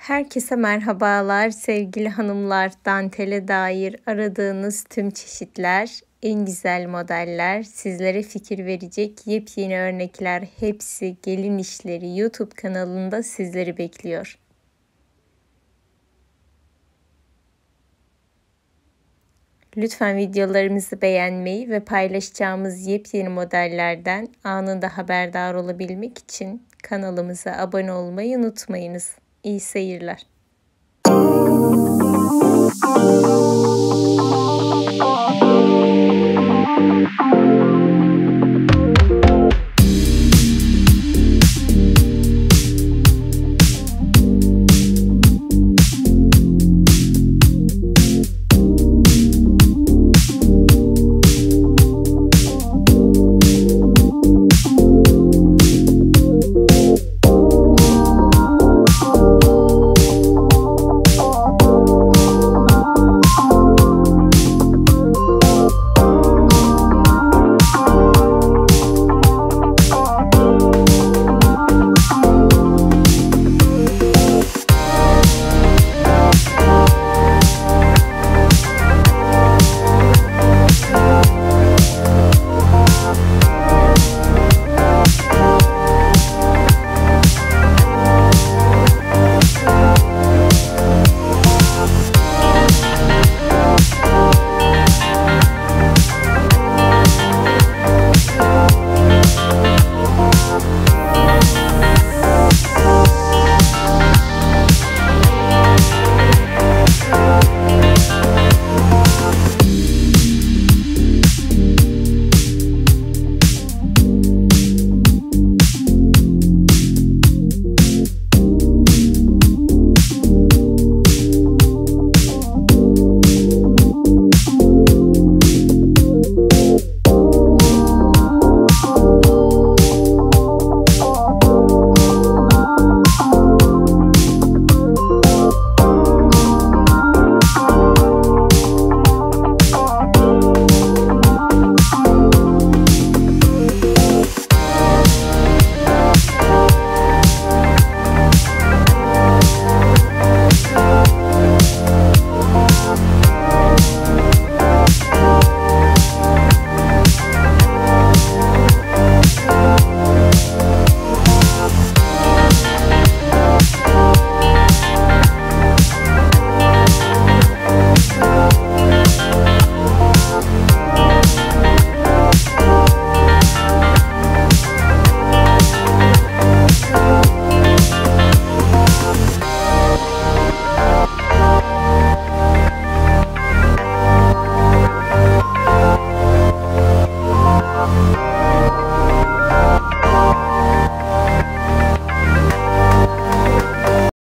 Herkese merhabalar sevgili hanımlar. Dantele dair aradığınız tüm çeşitler, en güzel modeller, sizlere fikir verecek yepyeni örnekler hepsi Gelin İşleri YouTube kanalında sizleri bekliyor. Lütfen videolarımızı beğenmeyi ve paylaşacağımız yepyeni modellerden anında haberdar olabilmek için kanalımıza abone olmayı unutmayınız. İyi seyirler.